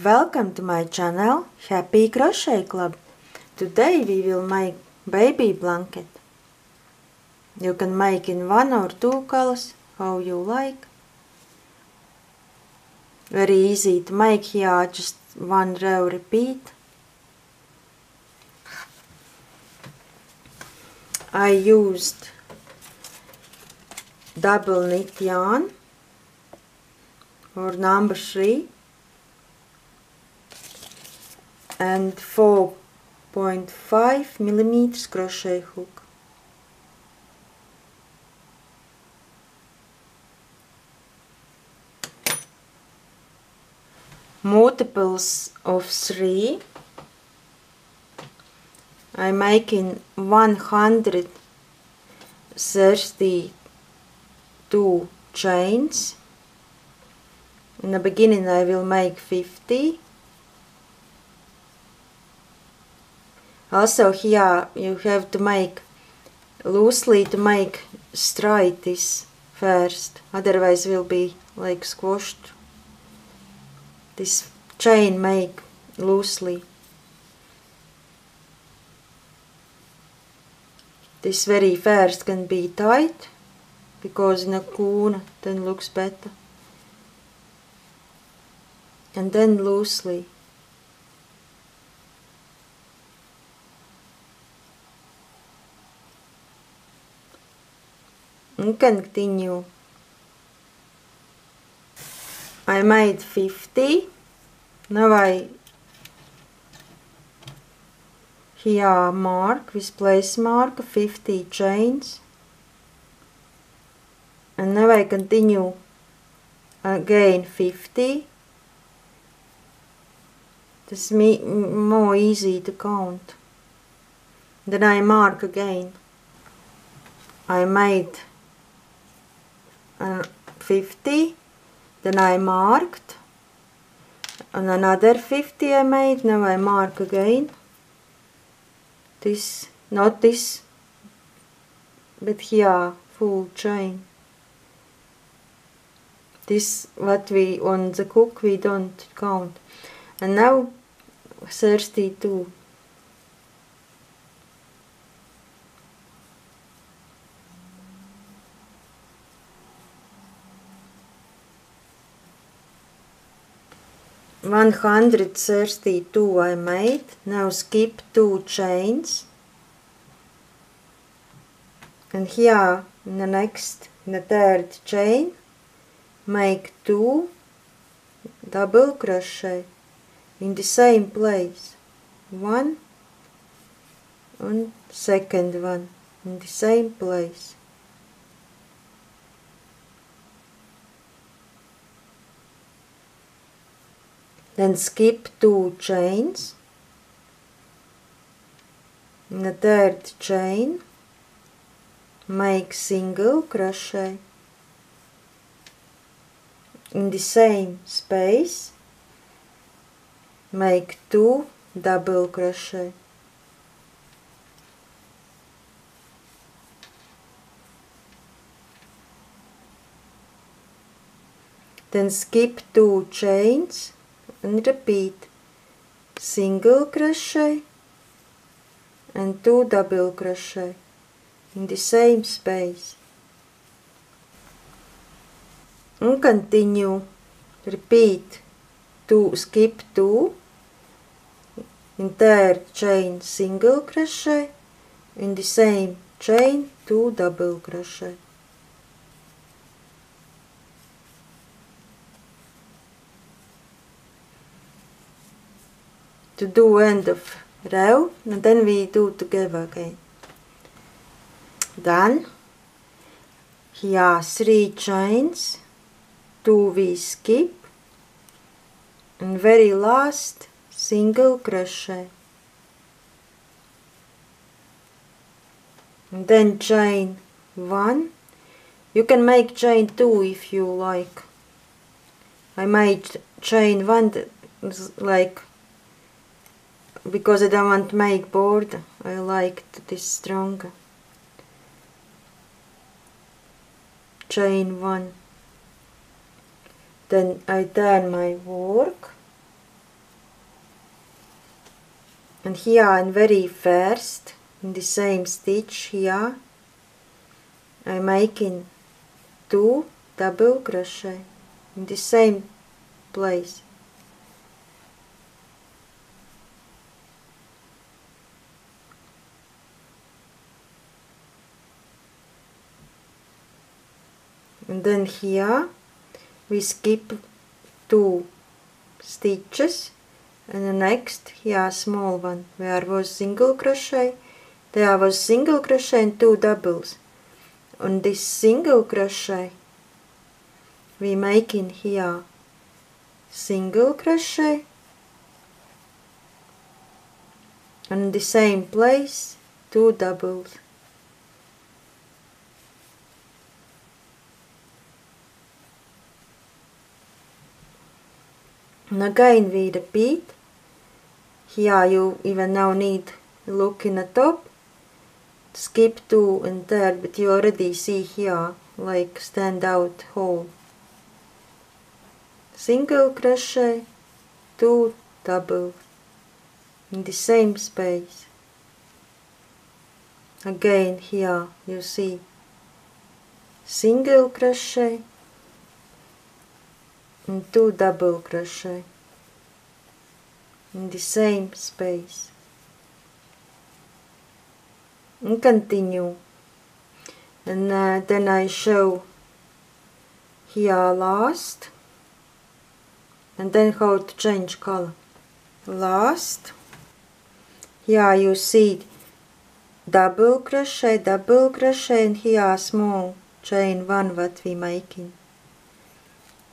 Welcome to my channel Happy Crochet Club. Today we will make baby blanket. You can make in one or two colors, how you like. Very easy to make here, just one row repeat. I used double knit yarn for number 3 and 4.5 millimeters crochet hook. Multiples of 3 I'm making 132 chains. In the beginning I will make 50 also here you have to make loosely to make straight this first otherwise will be like squashed this chain make loosely This very first can be tight because in a coon then looks better. And then loosely. And continue. I made 50. Now I here mark with place mark 50 chains. And now I continue. Again 50 this is more easy to count. Then I mark again. I made uh, 50 then I marked. And another 50 I made now I mark again. This not this but here full chain. This what we on the cook we don't count. And now 32 132 I made. Now skip two chains. And here in the next, in the third chain, make two double crochet in the same place. One and second one in the same place. Then skip two chains. In the third chain make single crochet. In the same space make two double crochet. Then skip two chains and repeat single crochet and two double crochet in the same space. And continue. Repeat. Two skip two in third chain single crochet in the same chain two double crochet to do end of row and then we do together again. Done. Here are three chains. Two we skip. And very last single crochet. And then chain one. You can make chain two if you like. I made chain one like because I don't want to make board I like this strong. Chain one. Then I turn my work. And here in very first in the same stitch here. I'm making two double crochet in the same place and then here we skip two stitches. And the next here small one. Where was single crochet? There was single crochet and two doubles. On this single crochet we make in here single crochet. And the same place two doubles and again we repeat here you even now need look in the top. Skip two and third but you already see here like stand out hole single crochet two double in the same space. Again here you see. Single crochet two double crochet. In the same space. And continue. And uh, then I show here last. And then how to change color. Last. Here you see double crochet double crochet and here small chain one what we making.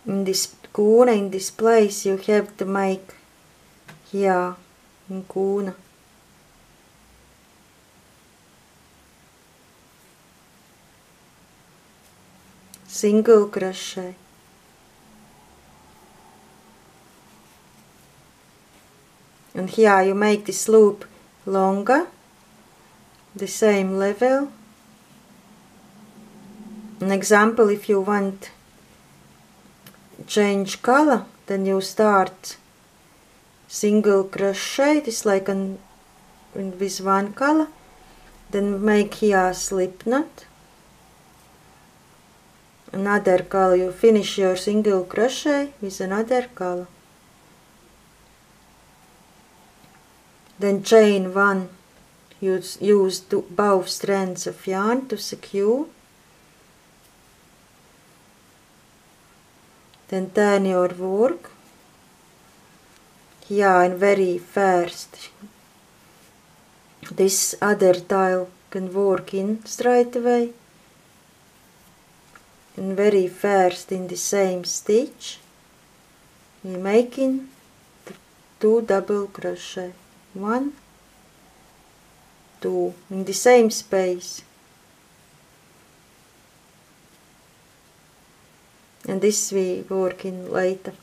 In this in this place you have to make here in corner single crochet. And here you make this loop longer the same level. An example if you want change color then you start. Single crochet this like an with one color. Then make here slip knot another color you finish your single crochet with another color. Then chain one use, use both strands of yarn to secure then turn your work here in very first. This other tile can work in straight away. And very first in the same stitch. We making two double crochet. One two. In the same space and this we work in later.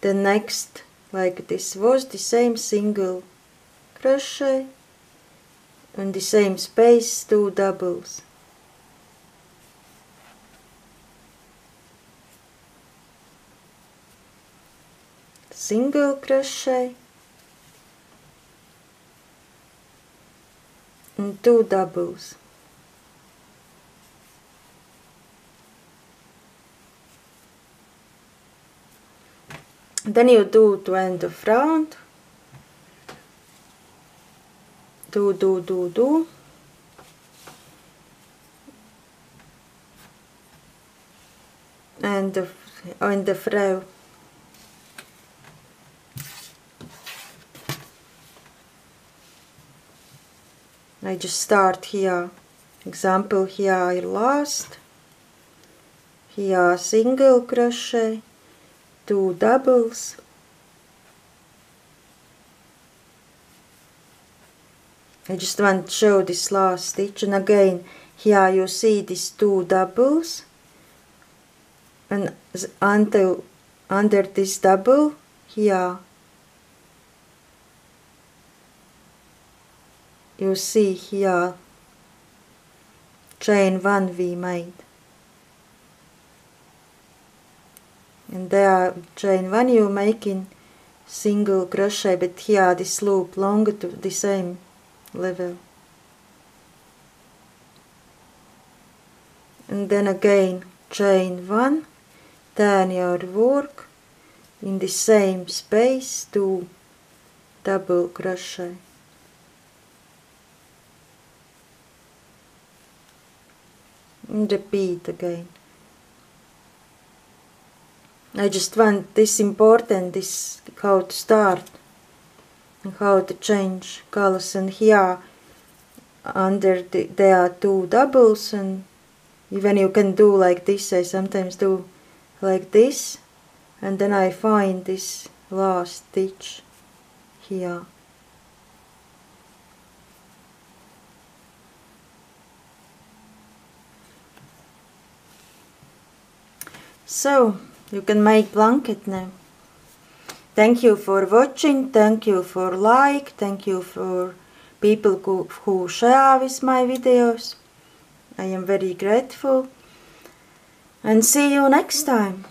The next like this was the same single crochet and the same space two doubles. Single crochet and two doubles then you do to end of round do do do do. And the, on the row I just start here. Example here last. Here single crochet two doubles. I just want to show this last stitch and again here you see these two doubles. And until under this double here you see here chain one we made and there chain one you making single crochet but here this loop longer to the same level. And then again chain one turn your work in the same space to double crochet. And repeat again I just want this important this how to start and how to change colors. And here under the, there are two doubles and even you can do like this I sometimes do like this and then I find this last stitch here. So you can make blanket now. Thank you for watching thank you for like thank you for people who, who share with my videos. I am very grateful. And see you next time